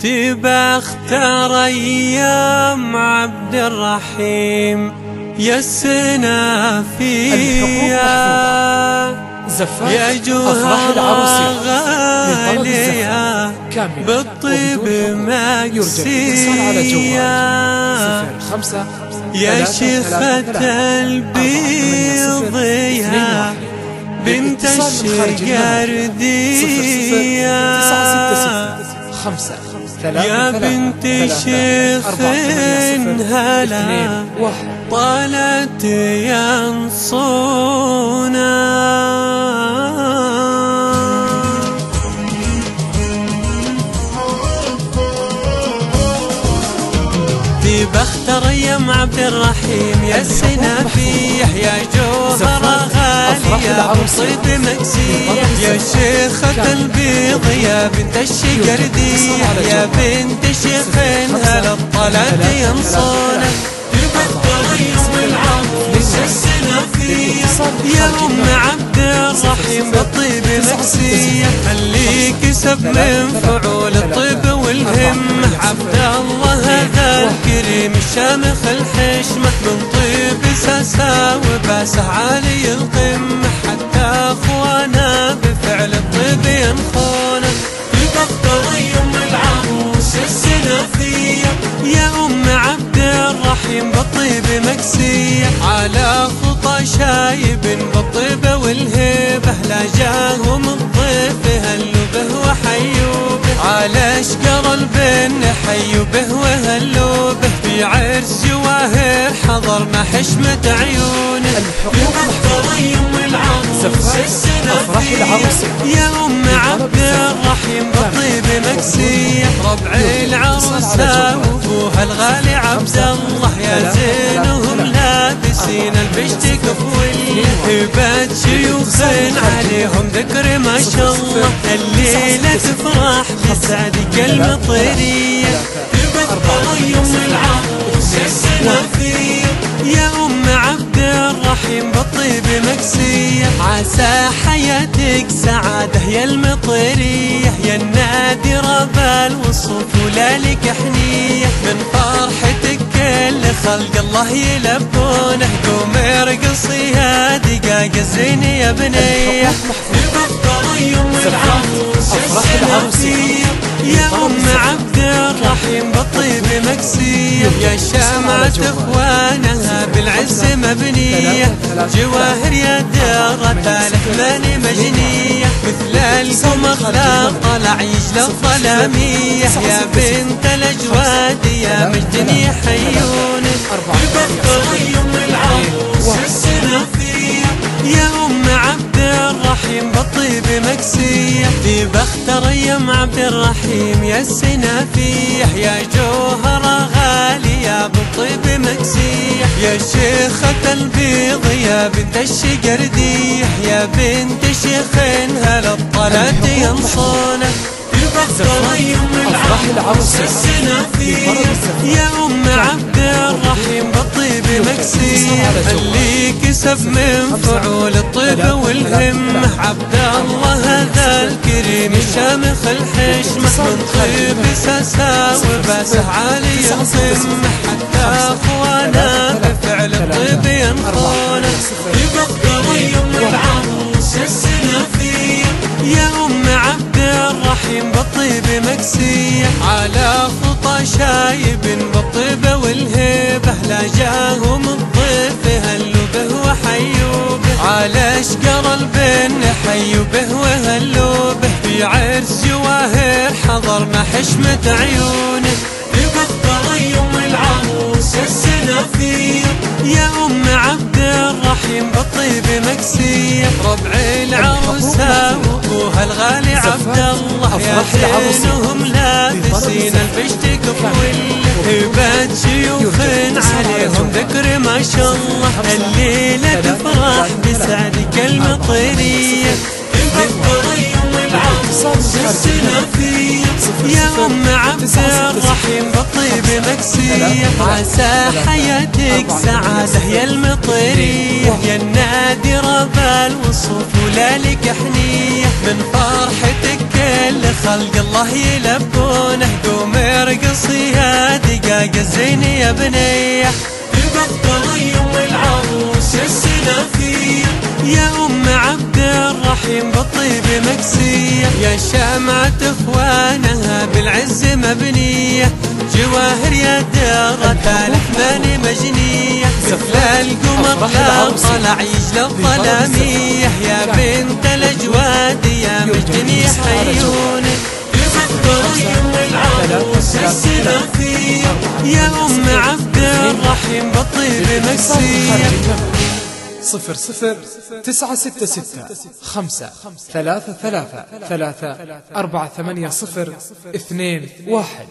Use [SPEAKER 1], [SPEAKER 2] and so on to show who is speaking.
[SPEAKER 1] تبى اختار أيام عبد الرحيم يا السنافية.
[SPEAKER 2] زفاف.
[SPEAKER 1] يا جوهر غالية. بالطيب مكسية. يا شيخة
[SPEAKER 2] ثلاثة ثلاثة.
[SPEAKER 1] البيض
[SPEAKER 2] أربعة ثمانية صفر
[SPEAKER 1] يا
[SPEAKER 2] اثنين واحد.
[SPEAKER 1] بنت الشقردية
[SPEAKER 2] خمسة. ثلاثة
[SPEAKER 1] يا بنت شيخ هلا طالت ينصونا. بختر أيام عبد الرحيم يا السنافيح يا جوهر غالية بالصيد مكسيح يا شيخة البيض يا بنت الشقرديح يا بنت شيخ هلا طلعت ينصونك بختر العروس السنافيح يا أم عبد الرحيم بالطيب مكسية اللي كسب من فعول الطيب والهمة عبد الله الكريم الشامخ الحشمة من طيب ساسا وباسه عالي القمة حتى أخوانا بفعل الطيب ينخونه بختر يوم العروس السنافية. يا أم عبد الرحيم بالطيب مكسية. على خطى شايب بالطيب والهبة لا جاهم الضيف هلوا به وحيوا به على اشقر البن حيوا به وهلوا به في عرس جواهر حضر ما حشمة عيونه يوم العروس
[SPEAKER 2] زفاف أفراح
[SPEAKER 1] السنافية
[SPEAKER 2] العروسية
[SPEAKER 1] يا أم عبد الرحيم بالطيب مكسية ربع العروسة وابوها الغالي عبد الله. يا زينهم لابسين البشت كفول هبات شيوخ عليهم ذكر ما شاء الله. الليلة تفرح بسعدك المطرية تبقى يوم العروس السنافية يا ام عبد الرحيم بالطيب مكسية عسى حياتك سعادة يا المطرية يا النادرة بالوصف ولا لك حنية من فرحتك كل خلق الله يلبونه قوم ارقصي يا دقاق الزين يا بنية بفطر يوم العروس. السنافية يا ام عبد الرحيم بالطيب مكسية يا شمعة إخوانها بالعز مبنية. جواهر يا دارة الاحمال مجنية. مثل القمر لا طلع يجلى الظلامية يا بنت الأجواد يا مجدني حيونك بفطر يوم العروس السنافية يا أم عبد الرحيم بالطيب مكسية في بختر يم عبد الرحيم. يا السنافيح يا جوهرة غالية بالطيب مكسية يا شيخة البيض يا بنت الشقرديح. يا بنت شيخ هلا طلعت ينصونك في بختر يم العروس. السنافية يا أم عبد الرحيم بالطيب مكسية اللي كسب من فعول الطيب والهمة عبد الله هذا الكريم الشامخ الحشمة من طيب ساسا وباسه عالي القمة حتى الرحيم بالطيب مكسية على خطى شايب بالطيب والهبة لا جاهم الضيف هلوا به به على اشقر البن حيوا به به في عرس جواهر حضر ما حشمة عيونه. يبقى يوم العروس السنافية يا أم عبد الرحيم بالطيب مكسية ربع العروسة وأبوها الغالي عبد الله. يا. زينهم لابسين البشت كفول هبات شيوخ عليهم ذكر ما شاء الله. الليلة تفرح بسعدك المطرية يا ام عبد الرحيم بالطيب مكسية عسى حياتك سعادة يا المطرية يا النادرة بالوصف ولا لك حنية من فرحتك كل خلق الله يلبونه قوم تاج الزين يا بنيه تبطل يوم العروس السلافيه يا الرحيم بالطيب مكسية. يا شمعة إخوانها بالعز مبنية. جواهر يا درة الحماني مجنية. سفل القمر لا طلع يجلى الظلامية. يا بنت الأجواد يا حيونك العروس السلافيه يا أم عبد الرحيم بالطيب مكسية.
[SPEAKER 2] صفر صفر تسعة ستة ستة خمسة ثلاثة ثلاثة ثلاثة أربعة ثمانية صفر اثنين واحد.